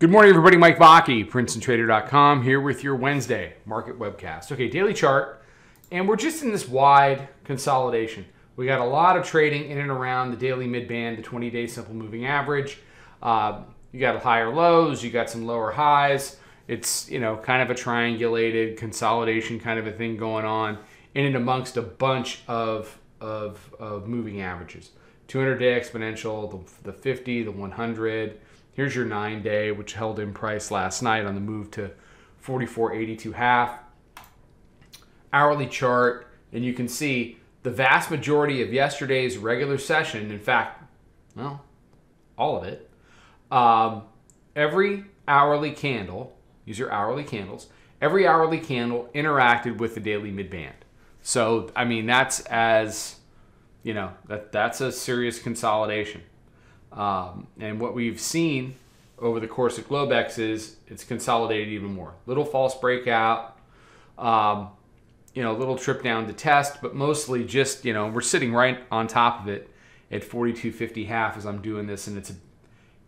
Good morning, everybody. Mike Vacchi, PrincetonTrader.com, here with your Wednesday market webcast. Okay, daily chart, and we're just in this wide consolidation. We got a lot of trading in and around the daily mid band, the 20 day simple moving average. Uh, you got higher lows, you got some lower highs. It's, you know, kind of a triangulated consolidation kind of a thing going on in and amongst a bunch of, of, of moving averages 200 day exponential, the, the 50, the 100 Here's your nine day, which held in price last night on the move to 44.82 half. Hourly chart, and you can see the vast majority of yesterday's regular session, in fact, well, all of it, um, every hourly candle, these are hourly candles, every hourly candle interacted with the daily mid band. So, I mean, that's as, you know, that, that's a serious consolidation. Um, and what we've seen over the course of Globex is it's consolidated even more. Little false breakout, um, you know, a little trip down to test, but mostly just, you know, we're sitting right on top of it at 42.50 half as I'm doing this, and it's a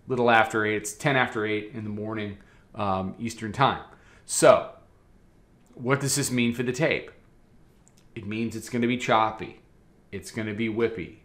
little after 8. It's 10 after 8 in the morning um, Eastern Time. So, what does this mean for the tape? It means it's going to be choppy. It's going to be whippy.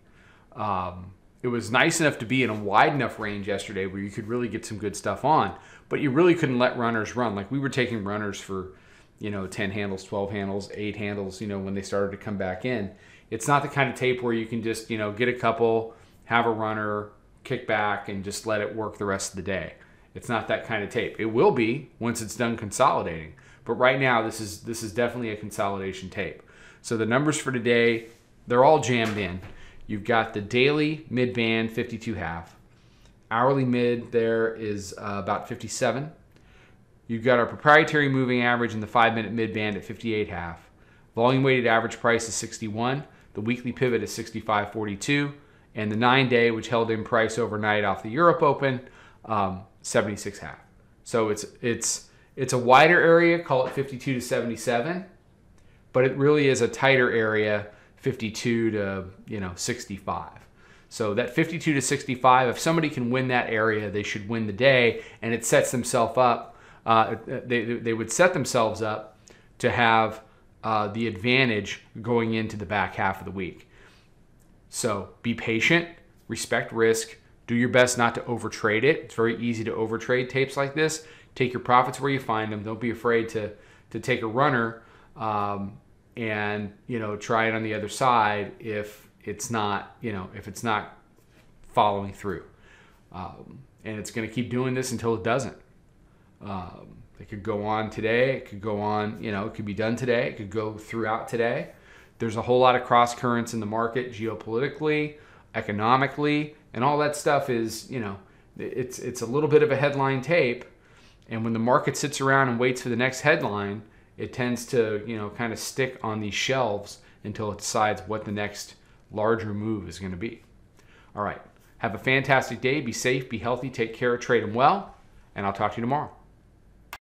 Um, it was nice enough to be in a wide enough range yesterday where you could really get some good stuff on, but you really couldn't let runners run. Like we were taking runners for, you know, 10 handles, 12 handles, 8 handles, you know, when they started to come back in. It's not the kind of tape where you can just, you know, get a couple, have a runner, kick back, and just let it work the rest of the day. It's not that kind of tape. It will be once it's done consolidating. But right now, this is this is definitely a consolidation tape. So the numbers for today, they're all jammed in. You've got the daily mid band 52 half. Hourly mid there is uh, about 57. You've got our proprietary moving average in the five minute mid band at 58 half. Volume weighted average price is 61. The weekly pivot is 65.42. And the nine day, which held in price overnight off the Europe Open, um, 76 half. So it's it's it's a wider area, call it 52 to 77, but it really is a tighter area 52 to you know 65. So that 52 to 65, if somebody can win that area, they should win the day, and it sets themselves up. Uh, they they would set themselves up to have uh, the advantage going into the back half of the week. So be patient, respect risk, do your best not to overtrade it. It's very easy to overtrade tapes like this. Take your profits where you find them. Don't be afraid to to take a runner um, and you know try it on the other side if it's not you know if it's not following through. Um, and it's going to keep doing this until it doesn't. Um, it could go on today it could go on you know it could be done today it could go throughout today. There's a whole lot of cross currents in the market geopolitically economically and all that stuff is you know it's it's a little bit of a headline tape. And when the market sits around and waits for the next headline it tends to, you know, kind of stick on these shelves until it decides what the next larger move is going to be. All right. Have a fantastic day. Be safe, be healthy, take care, trade them well, and I'll talk to you tomorrow.